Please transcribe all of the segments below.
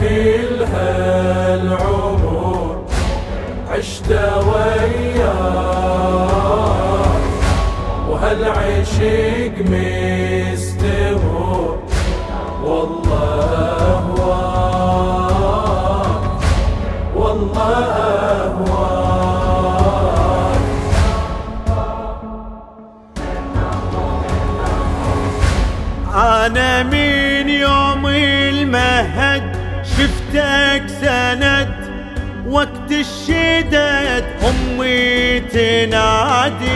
كل هالعمر عشت وياك. وهالعشق مستمر. والله أهواك والله أهواك أنا من يوم المهد شفتك سند وقت الشدد أمي تنادي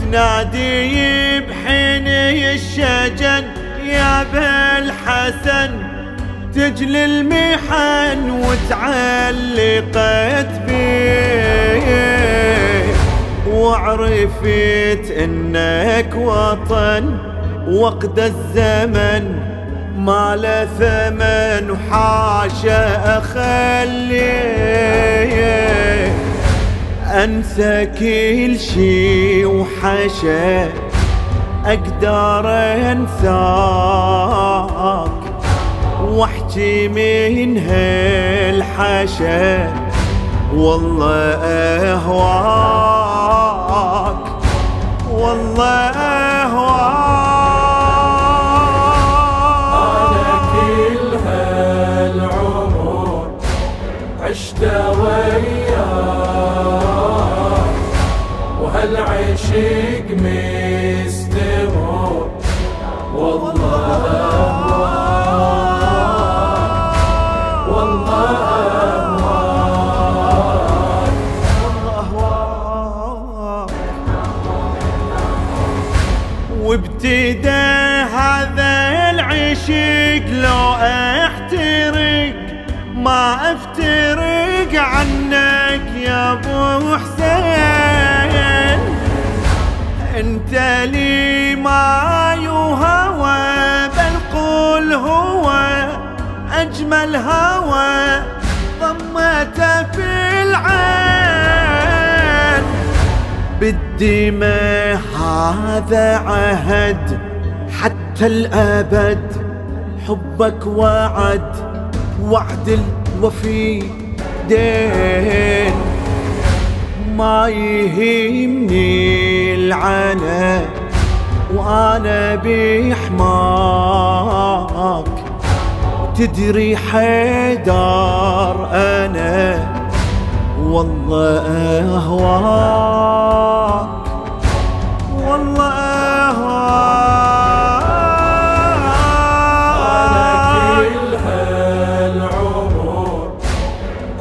تنادي بحني الشجن يا بالحسن تجلي المحن وتعلقت بي. وعرفت إنك وطن وقد الزمن ما له ثمن وحاشا اخلي أنسى كل شي وحشا أقدر أنساك. واحكي من هالحشا والله أهواك. والله أنا وياك وهالعشق مستمر والله والله وابتدى هذا العشق لو احترق. ما افترق عنك يا ابو حسين. انت لي ما يهوى بل قل هو اجمل هوى ضمته في العين. بالدماء هذا عهد حتى الأبد حبك وعد. وعد الوفي دين. ما يهمني العنا وأنا بحماك. تدري حيدار أنا والله أهواك.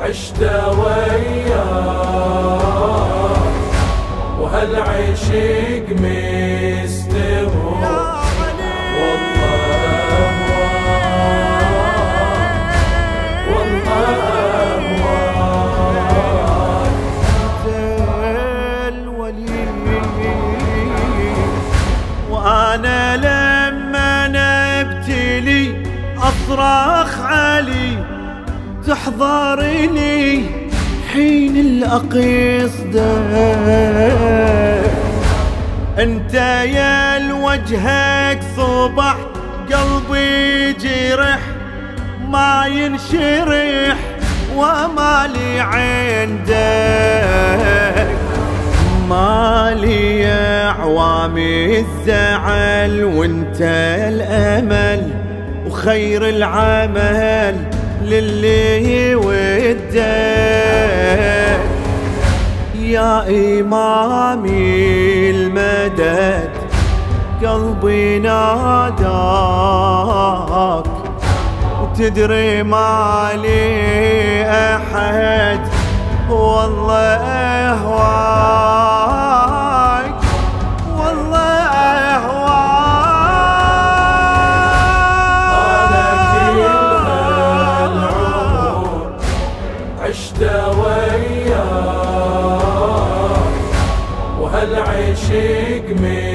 عشت وياك وهالعشق مستمر والله وأنا لما نبتلي اصرخ علي تحضرني حين الاقصده أنت يا الوجهك صبح قلبي جرح ما ينشرح وما لي عندك. ما لي اعوامي الزعل وأنت الأمل وخير العمل. للي ودك يا إمامي المدد قلبي ناداك. وتدري ما لي أحد والله أهواك وياك وهالعشق مستمر